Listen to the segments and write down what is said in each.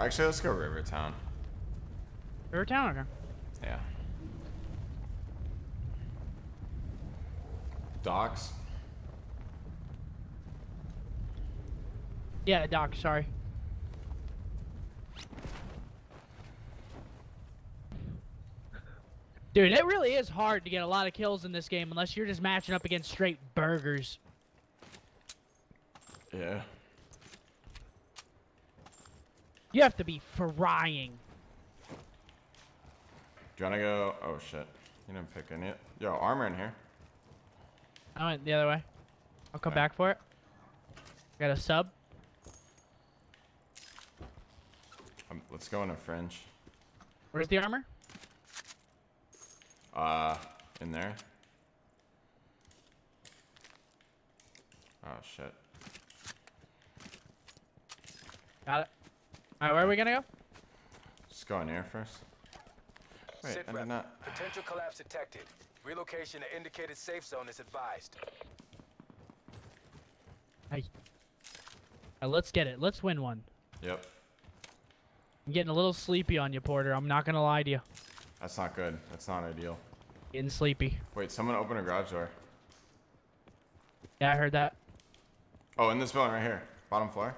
Actually, let's go Rivertown. Rivertown? Okay. Yeah. Docks. Yeah, docks, sorry. Dude, it really is hard to get a lot of kills in this game unless you're just matching up against straight burgers. Yeah. You have to be frying. Do you wanna go? Oh shit. You didn't pick any. Yo, armor in here. I went the other way. I'll come Okay. back for it. Got a sub. Um, let's go in a fringe. Where's the armor? Uh, in there. Oh shit. Got it. Alright, where are we gonna go? Just go in here first. Wait, Sit I did not. Potential collapse detected. Relocation to indicated safe zone is advised. Hey. Uh, let's get it. Let's win one. Yep. I'm getting a little sleepy on you, Porter. I'm not gonna lie to you. That's not good. That's not ideal. Getting sleepy. Wait, someone open a garage door. Yeah, I heard that. Oh, in this building right here. Bottom floor.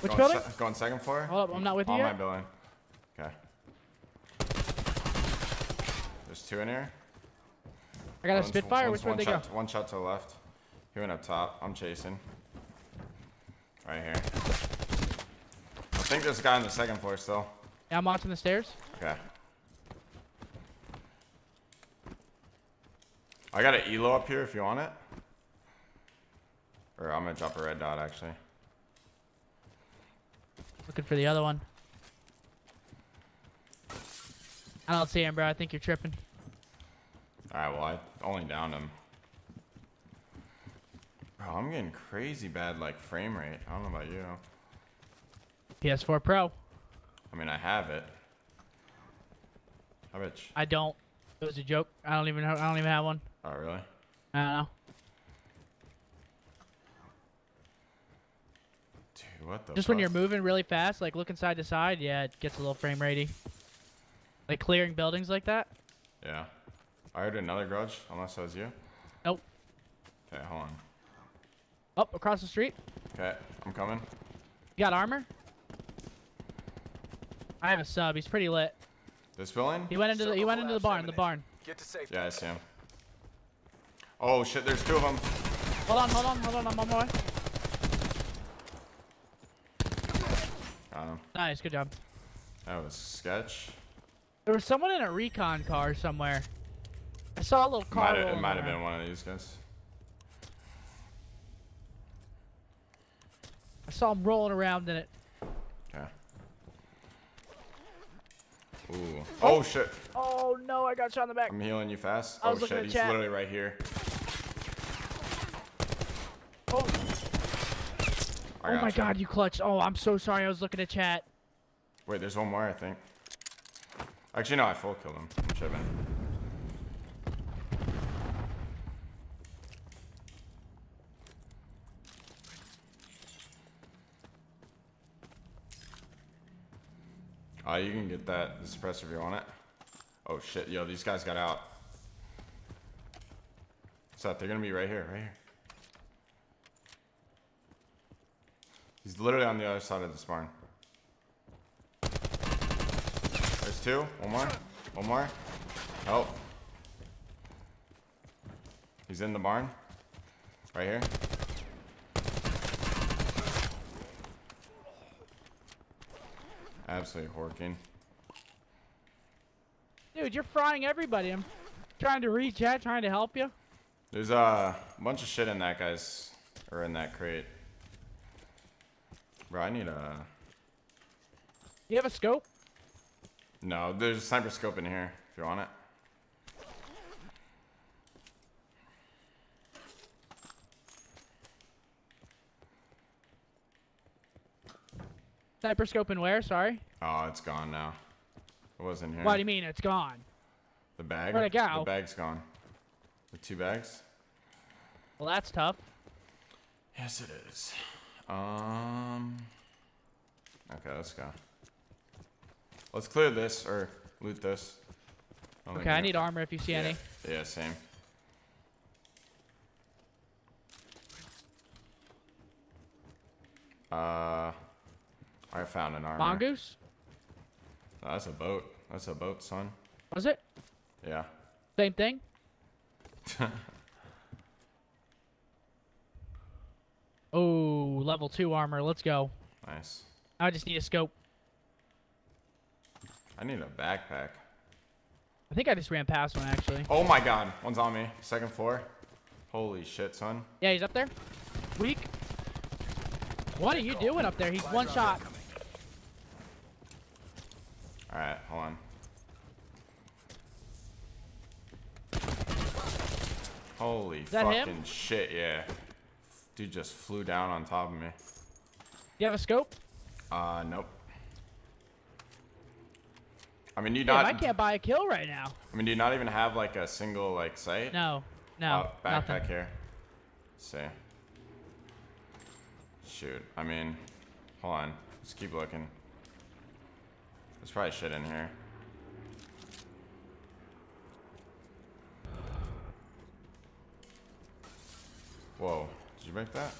Which going building? Se going second floor. Hold up, I'm not with you On my building. Okay. There's two in here. I got a Spitfire. Which one they go? shot to- one shot to the left. He went up top. I'm chasing. Right here. I think there's a guy on the second floor still. Yeah, I'm watching the stairs. Okay. I got an elo up here if you want it. Or I'm gonna drop a red dot actually. Looking for the other one. I don't see him, bro. I think you're tripping. Alright, well I only downed him. Bro, I'm getting crazy bad like frame rate. I don't know about you. PS4 Pro. I mean I have it. How you. I don't. It was a joke. I don't even. I don't even have one. Oh really? I don't know. What the Just when you're moving really fast, like looking side to side, yeah, it gets a little frame ratey. Like clearing buildings like that. Yeah. I heard another grudge, unless that was you. Nope. Okay, hold on. Up across the street. Okay, I'm coming. You got armor? I have a sub. He's pretty lit. This building? He went into the. He went into the barn. The barn. Get to safety. Yeah, I see him. Oh shit, there's two of them. Hold on. Hold on. Hold on. I'm on my way. Got him. Nice. Good job. That was sketch. There was someone in a recon car somewhere. I saw a little car. Might have, it might have been one of these guys. I saw him rolling around in it. Okay. Ooh. Oh! oh, shit. Oh no! I got shot in the back. I'm healing you fast. I Oh shit, he's literally right here. Oh, I oh my gotcha. god! You clutched. Oh, I'm so sorry. I was looking at chat. Wait, there's one more, I think. Actually, no, I full killed him. I'm tripping. Oh, you can get that suppressor if you want it. Oh shit, yo, these guys got out. What's up? They're gonna be right here, right here. Literally on the other side of the barn. There's two. One more. One more. Oh. He's in the barn. Right here. Absolutely horking. Dude, you're frying everybody. I'm trying to reach chat, trying to help you. There's uh, a bunch of shit in that guy's, or in that crate. Bro, I need a. You have a scope? No, there's a sniper scope in here if you want it. Sniper scope in where? Sorry. Oh, it's gone now. It wasn't here. What do you mean it's gone? The bag? Where'd it go? The bag's gone. The two bags? Well, that's tough. Yes, it is. Um. Okay, let's go. Let's clear this or loot this. Okay, I need armor if you see yeah. any. Yeah, same. Uh, I found an armor. Mongoose? No, that's a boat. That's a boat, son. Was it? Yeah. Same thing? oh, level 2 armor. Let's go. Nice. I just need a scope. I need a backpack. I think I just ran past one, actually. Oh my god, one's on me. Second floor. Holy shit, son. Yeah, he's up there. Weak. What are you doing up there? He's one shot. Alright, hold on. Holy that him? fucking shit, yeah. Dude just flew down on top of me. You have a scope? Uh, nope. I mean, you Damn, not. I can't buy a kill right now. I mean, do you not even have like a single like sight? No, no, Oh, backpack nothing. here. Let's see. Shoot. I mean, hold on. Let's keep looking. There's probably shit in here. Whoa. You break that?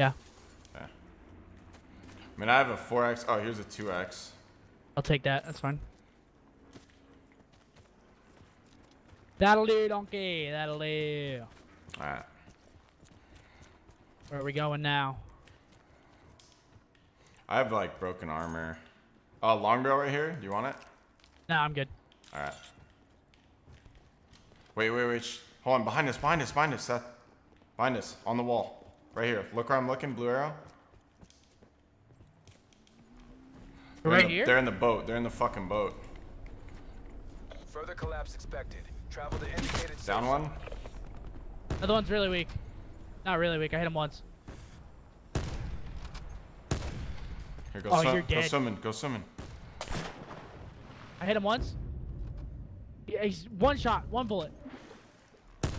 Yeah, Yeah. I mean, I have a 4x. Oh, here's a 2x. I'll take that. That's fine. That'll do, donkey. That'll do. Alright. Where are we going now? I have like broken armor. Oh, longbow right here. Do you want it? No, I'm good. Alright. Wait, wait, wait. Hold on. Behind us, behind us, behind us, Seth. Behind us. On the wall. Right here. Look where I'm looking. Blue arrow. They're in Right the- here? They're in the boat. They're in the fucking boat. Further collapse expected. Travel to indicated safe Down zone. one. Other one's really weak. Not really weak. I hit him once. Here, go, Oh, swim- you're go dead. swimming. Go swimming. I hit him once. Yeah, he's one shot, one bullet.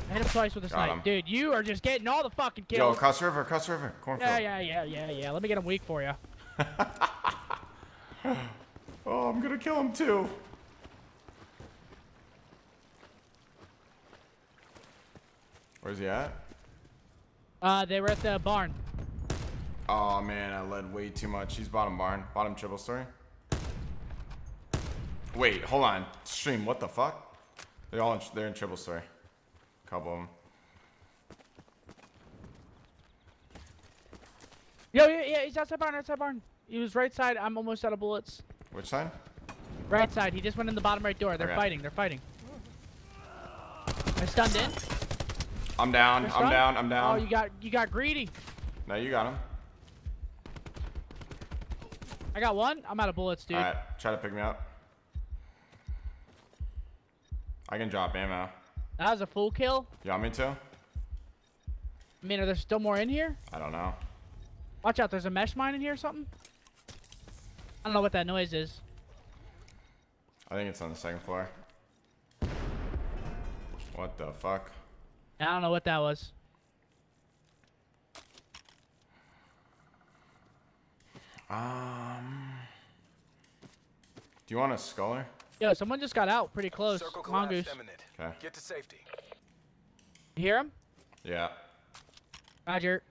I hit him twice with a snipe. Dude, you are just getting all the fucking Yo, kills. across the river, across the river. Cornfield. yeah, yeah, yeah, yeah, yeah. Let me get him weak for you. Oh, I'm gonna kill him too. Where's he at? Uh, they were at the barn. Oh man, I led way too much. He's bottom barn, bottom triple story. Wait, hold on. Stream, what the fuck? They're all in, they're in triple story. Couple of them. Yo, yeah, yeah, he's outside barn, outside barn. He was right side. I'm almost out of bullets. Which side? Right side. He just went in the bottom right door. They're Okay. fighting. They're fighting. I stunned in. I'm down. I'm stunned? down. I'm down. Oh, you got you got greedy. no, you got him. I got one. I'm out of bullets, dude. All right, try to pick me up. I can drop ammo. That was a full kill. You want me to? I mean, are there still more in here? I don't know. Watch out. There's a mesh mine in here or something. I don't know what that noise is. I think it's on the second floor. What the fuck? I don't know what that was. Um. Do you want a Skulker? Yo, someone just got out pretty close. Circle Mongoose. imminent. Okay. Get to safety. You hear him? Yeah. Roger.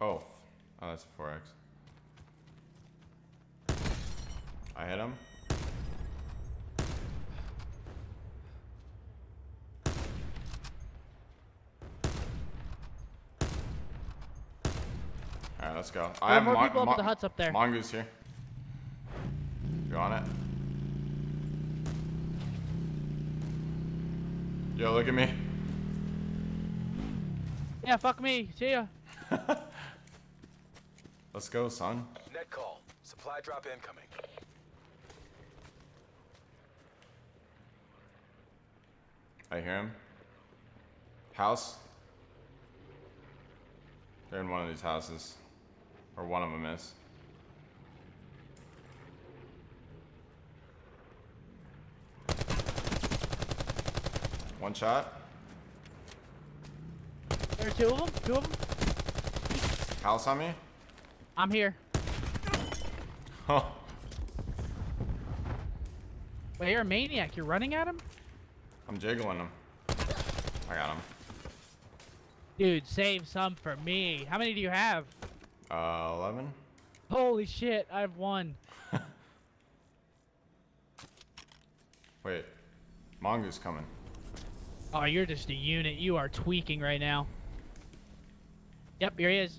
Oh. Oh, that's a 4x. I hit him. Alright, let's go. I There are have more people up at the huts up there. Mongoose here. You on it? Yo, look at me. Yeah, fuck me. See ya. Let's go, son. Net call. Supply drop incoming. I hear him. House. They're in one of these houses. Or one of them is. One shot. There are two of them. Two of them. House on me. I'm here. Oh, Wait, you're a maniac. You're running at him? I'm jiggling him. I got him. Dude, save some for me. How many do you have? Uh, 11? Holy shit, I have one. Wait. Mongoose coming. Oh, you're just a unit. You are tweaking right now. Yep, here he is.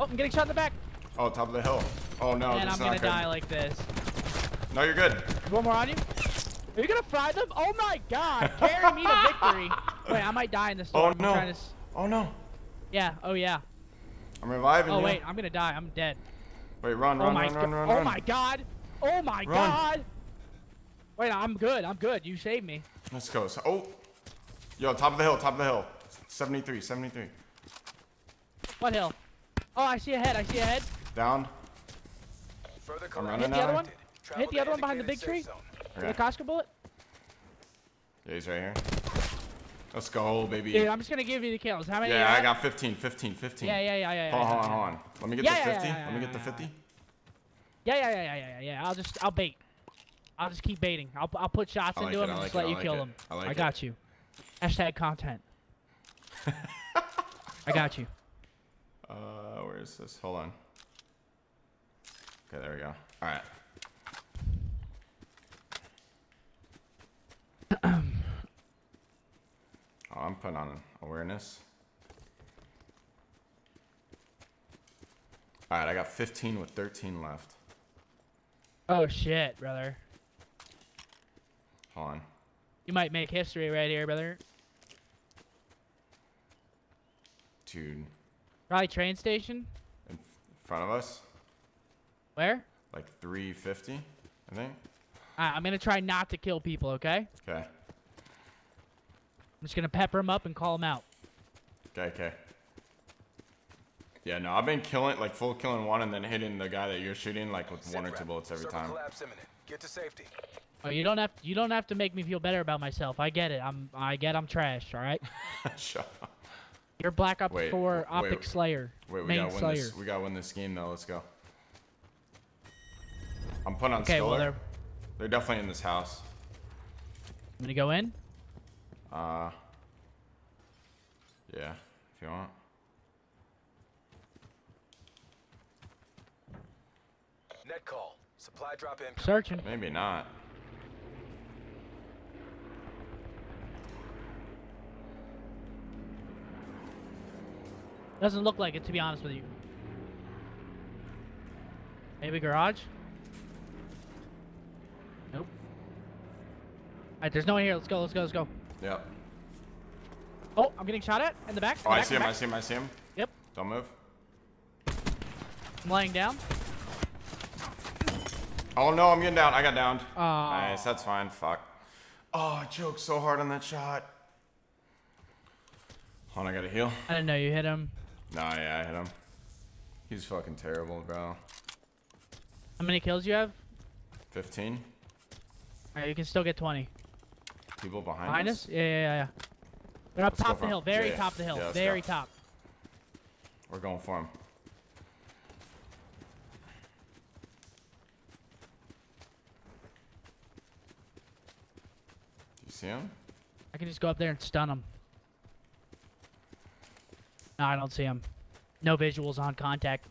Oh, I'm getting shot in the back. Oh, top of the hill. Oh no, and I'm gonna good. die like this. No, you're good. One more on you. Are you gonna fry them? Oh my god! Carry me to victory. Wait, I might die in this oh, storm. Oh no. to Oh no. Yeah. Oh yeah. I'm reviving Oh you. wait, I'm gonna die. I'm dead. Wait, run, oh run, my run, god. run, run, oh run. my god. Oh my Run. god. Wait, I'm good. I'm good. You saved me. Let's go. So, oh. Yo, top of the hill, top of the hill. 73, 73. What hill? Oh, I see a head. I see a head. Down. Further I'm collapse running Hit the other one. Travel Hit the other one behind the big tree. safe zone. Okay. a Costco bullet. Yeah, he's right here. Let's go, baby. Dude, I'm just gonna give you the kills. How many? yeah, I got 15, 15, 15. Yeah, yeah, yeah, yeah. Hold on, yeah, hold on, hold on. Let me get Yeah, the yeah, 50. yeah, Let me get the 50. Yeah, yeah, yeah, yeah, yeah, yeah. I'll just, I'll bait. I'll just keep baiting. I'll, I'll put shots like into it, him I and like just it, let I you like kill it, them. I like it. got you. Hashtag content. I got you. Uh, where is this? Hold on. Okay, there we go. All right. oh, I'm putting on awareness. All right, I got 15 with 13 left. Oh shit, brother. Hold on. You might make history right here, brother. Dude, Probably train station. in front of us, Where? like 350, I think. I, I'm gonna try not to kill people. Okay. Okay. I'm just gonna pepper them up and call them out. Okay, okay. Yeah, no, I've been killing, like, full killing one and then hitting the guy that you're shooting, like, with one or two rep. bullets every Circle time. collapse imminent. Get to safety. Oh, you don't have you don't have to make me feel better about myself. I get it. I'm I get I'm trash. All right. Shut up. You're Black Ops Wait, 4 wait, Optic Slayer. Wait, we main gotta win Slayer. this. We gotta win this game, though. Let's go. I'm putting on Okay, well they're They're definitely in this house. I'm gonna go in. Uh, yeah, if you want. Net call. Supply drop in. Searching. Maybe not. Doesn't look like it, to be honest with you. Maybe garage? Nope. Alright, there's no one here. Let's go, let's go, let's go. Yep. Oh, I'm getting shot at in the back. in Oh, the I see him. I see him. I see him. Yep. Don't move. I'm laying down. Oh no, I'm getting down. I got downed. Oh. Nice. That's fine. Fuck. Oh, I choked so hard on that shot. Hold on, I gotta heal. I didn't know you hit him. Nah, yeah, I hit him. He's fucking terrible, bro. How many kills you have? 15 Alright, you can still get 20. people behind, Behind us. us? Yeah, yeah, yeah, yeah. They're up Let's top the hill. Very Yeah, yeah. top of the hill. Yeah, very go. top. We're going for him. Do you see him? I can just go up there and stun him. No, I don't see him. No visuals on contact.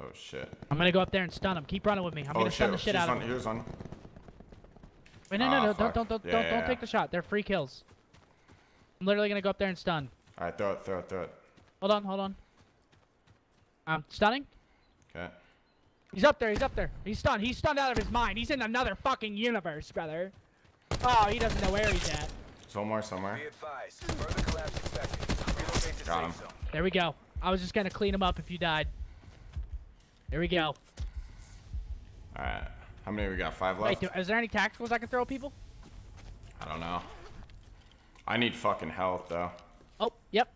Oh shit. I'm gonna go up there and stun him. Keep running with me. I'm oh gonna shit. stun the shit He's out of on- him. Here's one. Wait, no, no, Ah, no, don't, don't, don't, Yeah, don't, yeah, don't yeah. take the shot. They're free kills. I'm literally gonna go up there and stun. Alright, throw it, throw it, throw it. Hold on, hold on. I'm stunning. Okay. He's up there. He's up there. He's stunned. He's stunned out of his mind. He's in another fucking universe, brother. Oh, he doesn't know where he's at. Somewhere, somewhere. Be advised. Further collapse expected. Relocate to Got him. There we go. I was just gonna clean him up if you died. There we go. Alright. How many we got? Five Wait, left? do, is there any tacticals I can throw at people? I don't know. I need fucking health though. Oh, yep.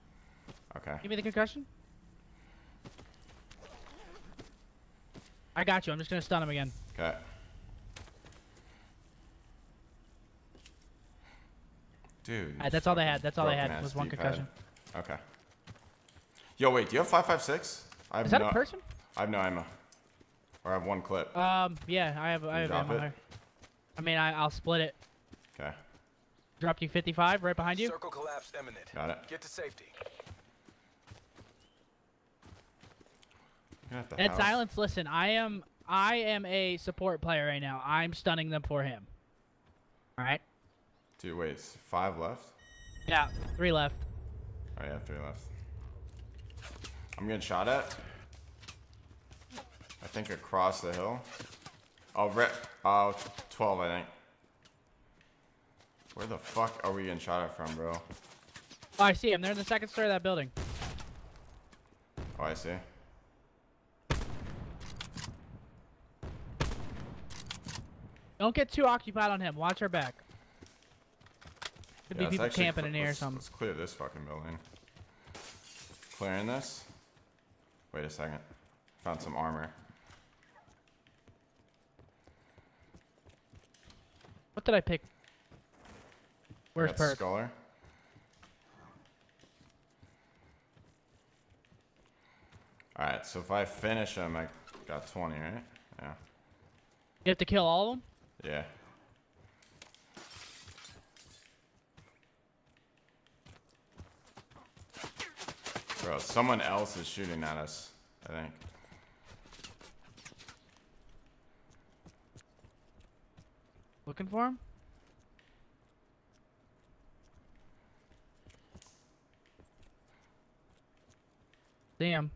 Okay. Give me the concussion. I got you. I'm just gonna stun him again. Okay. Dude. Alright, that's all they had. That's all they had, was one D-pad. concussion. Okay. Yo, wait. Do you have five five six? I have Is that no, a person? I have no ammo. Or I have one clip. Um, yeah, I have. I You have drop ammo it? here. I mean, I, I'll split it. Okay. Dropped you 55 right behind you. Circle collapse imminent. Got it. Get to safety. You're at the Dead house. silence. Listen, I am. I am a support player right now. I'm stunning them for him. All right. Dude, wait. Five left? Yeah, three left. Oh, yeah, three left. I'm getting shot at. I think across the hill. Oh, re- oh, 12, I think. Where the fuck are we getting shot at from, bro? Oh, I see him. They're in the second story of that building. Oh, I see. Don't get too occupied on him. Watch our back. Could Yeah, be people camping in here or something. Let's clear this fucking building. Clearing this? Wait a second. Found some armor. What did I pick? Where's perk? Skulker. Alright, so if I finish him, I got 20, right? Yeah. You have to kill all of them. Yeah. Bro, someone else is shooting at us, I think. Looking for him. Damn.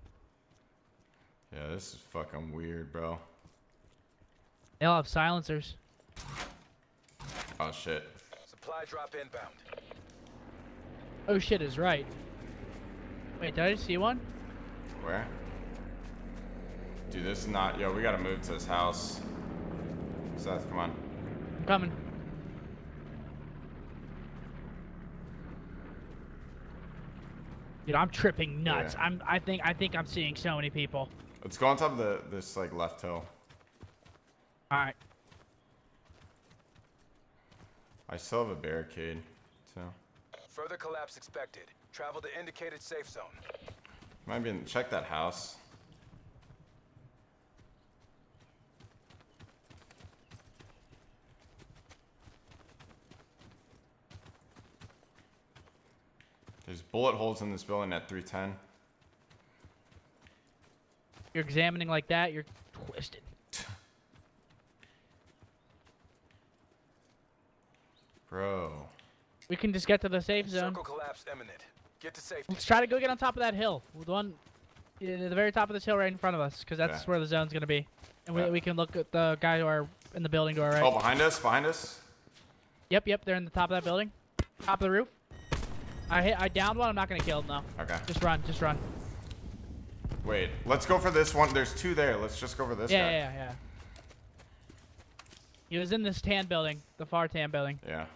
Yeah, this is fucking weird, bro. They all have silencers. Oh shit. Supply drop inbound. Oh shit is right. Wait, did I just see one? Where? Dude, this is not. Yo, we gotta move to this house. Seth, come on. I'm coming. Dude, I'm tripping nuts. Yeah. I'm. I think. I think I'm seeing so many people. Let's go on top of the this like left hill. All right. I still have a barricade, so Further collapse expected. Travel to indicated safe zone. might be in, check that house. There's bullet holes in this building at 310. You're examining like that. You're twisted. Bro. We can just get to the safe zone. Circle collapse imminent. Get to safety. Let's try to go get on top of that hill. The one, yeah, the very top of this hill right in front of us, because that's Okay. where the zone's gonna be. And we, Yeah. we can look at the guy who are in the building to our right. Oh, behind us, behind us. Yep, yep, they're in the top of that building. Top of the roof. I hit, I downed one. I'm not gonna kill him though. Okay. Just run, just run. Wait, let's go for this one. There's two there. Let's just go for this Yeah, guy. yeah, yeah. He was in this tan building, the far tan building. Yeah.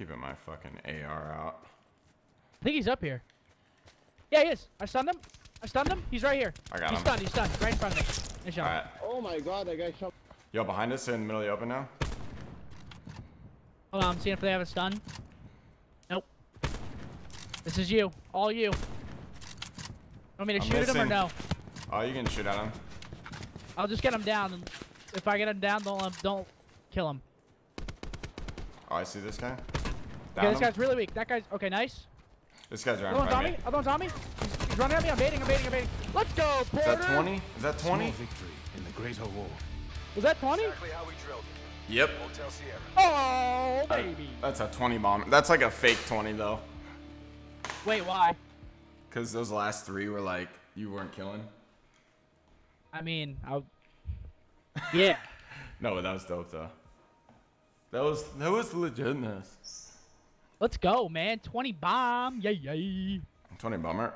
Keeping my fucking AR out. I think he's up here. Yeah, he is. I stunned him. I stunned him. He's right here. I got he's him. stunned. He's stunned. Right in front of me. Nice shot. Alright. Oh my god, that guy shot. Yo, behind us in the middle of the open now? Hold on, I'm seeing if they have a stun. Nope. This is you. All you. Want me to I'm shoot at him or no? Oh, you can shoot at him. I'll just get him down. If I get him down, don't don't kill him. Oh, I see this guy. Okay, Down this him. guy's really weak. That guy's okay. Nice. This guy's right Other in one's on front me. of me. Other one's on me. He's, he's running at me. I'm baiting. I'm baiting. I'm baiting. Let's go, Is Porter. that 20? Is that 20? Victory in the greater war. Was that 20? Exactly how we drilled it. Yep. Hotel Sierra. Oh, baby. That's a 20 bomb. That's like a fake 20 though. Wait, why? Because those last three were like, you weren't killing. I mean, I. Yeah. No, but that was dope though. That was that was legitness. Let's go, man. 20 bomb. Yay, yay. 20 bummer.